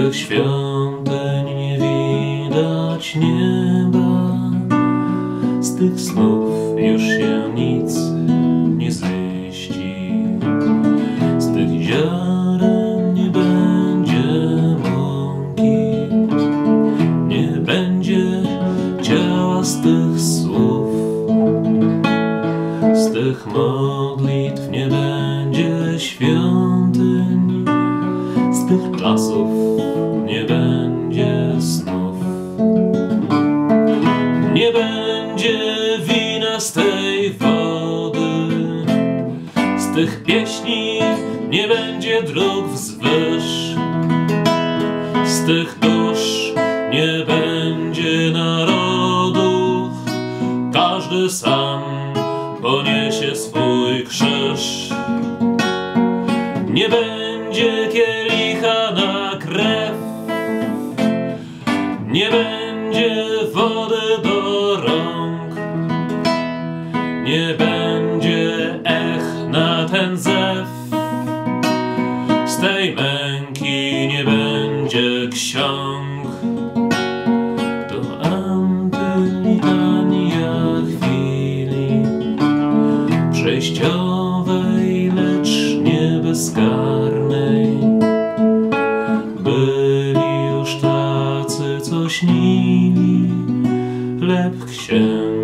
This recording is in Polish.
Swych świątyń nie widać nieba. Z tych snów już się nic nie zmieści. Z tych ziaren nie będzie mąki. Nie będzie ciała z tych słów. Z tych modlitw nie będzie świąt. Z tych pieśni nie będzie dróg wzwyż, z tych dusz nie będzie narodów, każdy sam poniesie swój krzyż. Nie będzie kielicha na krew, ten zew. Z tej męki nie będzie ksiąg. To antylitania chwili przejściowej, lecz nie bezkarnej. Byli już tacy, co śnili chleb księg.